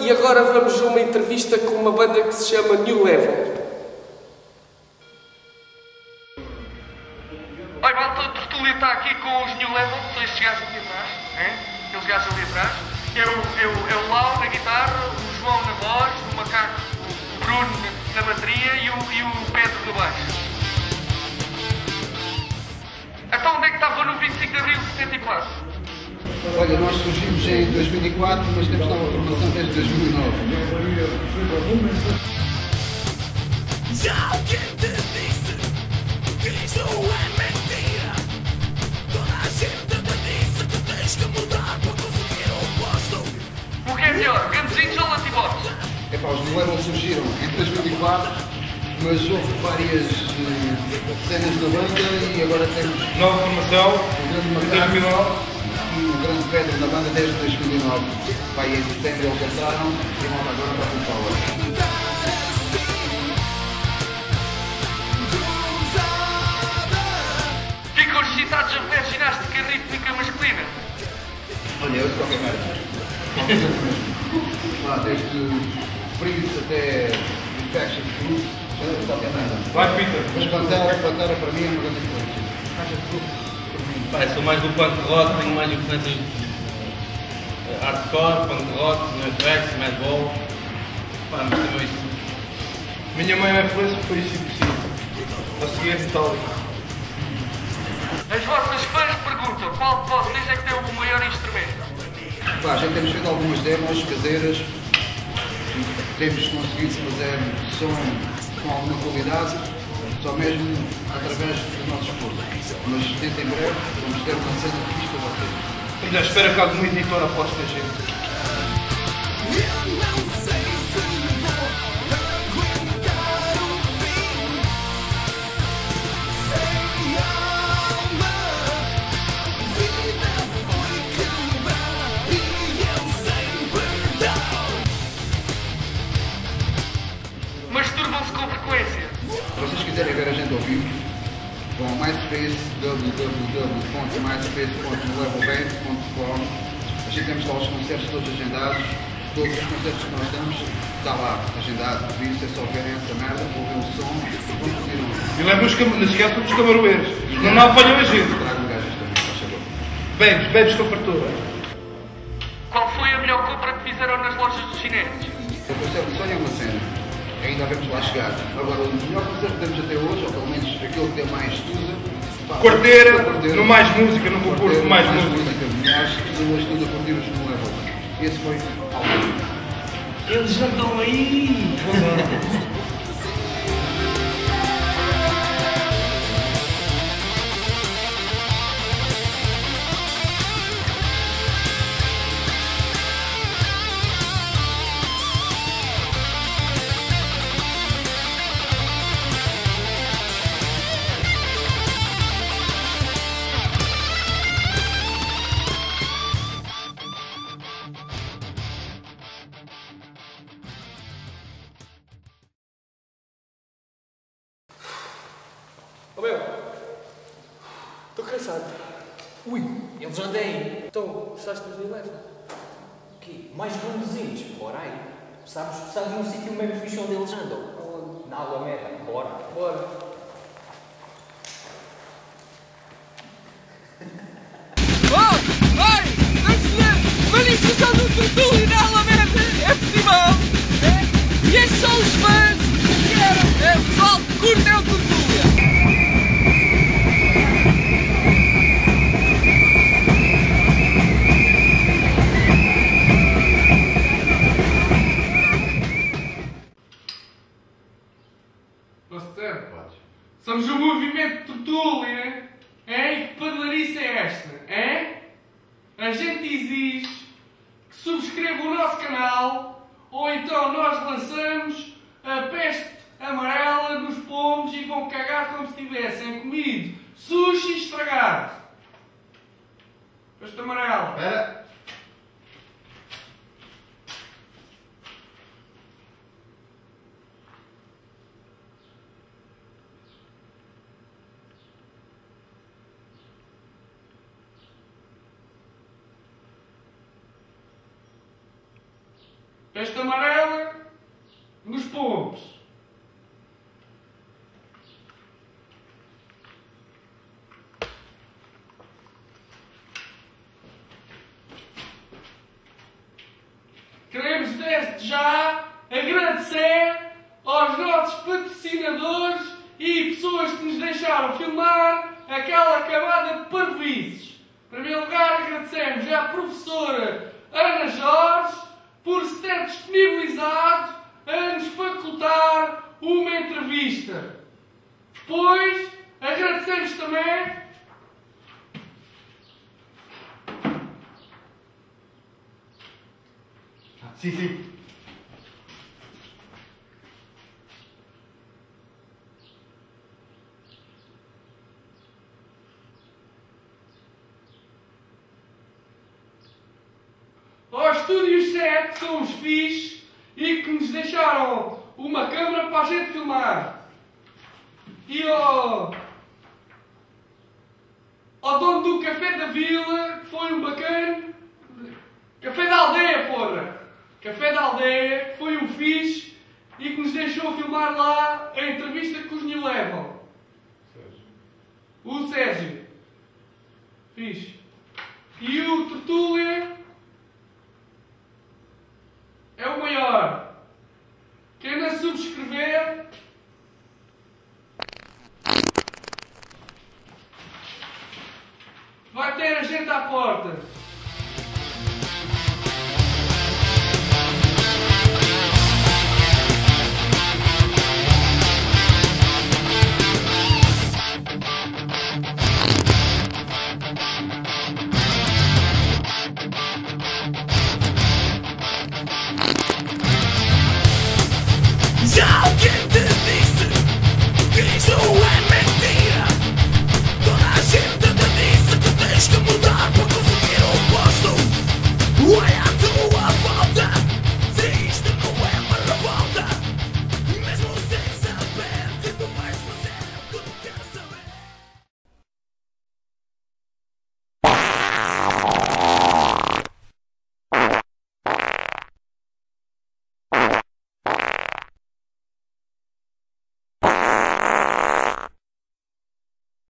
E agora vamos a uma entrevista com uma banda que se chama New está aqui com os New Level, são estes gajos ali atrás, hein? aqueles gajos ali atrás. É o, é, o, é o Lau na guitarra, o João na voz, o Macaco, o Bruno na, na bateria e o, e o Pedro no baixo. Então onde é que estava no 25 de Abril de 74? Olha, nós surgimos em 2004, mas temos nova formação desde 2009. Já alguém te disse que isto pá, os Level surgiram em 2004, mas houve várias eh, cenas da banda e agora temos Nova formação, o grande em Macaco 2009. e o grande Pedro na banda desde 2009. Pai, em setembro eles e vão agora para o Power. Ficam excitados a ver ginástica rítmica masculina. Olha, eu de qualquer merda. Lá, desde Prince até Infectious Group, já de qualquer merda. Vai, Peter. Mas Pantera, Pantera para mim é uma grande influência. Pá, eu sou mais do punk rock, tenho mais influências de hardcore, punk rock, NoFX, Madball. Pá, mas também isso. Minha maior influência foi isso impossível. A seguir, Metallica. As vossas fãs perguntam qual de vocês é que tem o maior instrumento. Pá, já temos feito algumas demos caseiras, temos conseguido fazer som com alguma qualidade, só mesmo através do nosso esforço. Mas dentro em breve vamos ter uma cena fixe para vocês. À espera que alguma editora aposte na gente. MySpace, www.myspace.levelband.com A gente temos lá os concertos todos agendados, todos os concertos que nós damos, está lá agendado, por isso é só verem essa merda, ouvir o som e vão curtir um. E leva os dos camaroeiros. Não me apanham a gente. Tragam gajas também, faz favor. Bebes, bebes com fartura. Qual foi a melhor compra que fizeram nas lojas dos chineses? O concerto de sonho é uma cena, ainda devemos lá chegar. Agora, o melhor concerto que temos até hoje, ou pelo menos aquele que é mais estusa, Quarteira, Quarteira. no mais música, no concurso Quarteira, de mais música. De pessoas tudo a curtir os no level. Esse foi. Eles já estão aí! Meu, estou cansado. Ui, eles andam aí. Então, gostaste dos New Level? O quê? Mais grandezinhos? Bora aí. Sabes, sabes um sítio mesmo fixe onde eles andam? Aonde? Na Alameda. Bora. Bora. Oh, vai! Deixa ver! Manifestação do Tertúlio na Somos o movimento Tertúlia, é? E que padlarice é esta, é? A gente exige que subscreva o nosso canal, ou então nós lançamos a peste amarela nos pomos e vão cagar como se tivessem comido sushi estragado. Este amarelo. Espera. Este amarelo nos pompos. Queremos desde já agradecer aos nossos patrocinadores e pessoas que nos deixaram filmar aquela camada de parvoíces. Em primeiro lugar, agradecemos à professora Ana Jorge por se ter disponibilizado a nos facultar uma entrevista. Depois, agradecemos também Sim, sim. Aos Estúdios 7, que são os fixes e que nos deixaram uma câmara para a gente filmar. E ao, ao dono do Café da Vila, que foi um bacana. Café da Aldeia, porra! Café da Aldeia, que foi um fixe e que nos deixou filmar lá a entrevista que os New Level. O Sérgio. Fixe. E o Tertúlia é o maior. Quem não subscrever. Vai ter a gente à porta.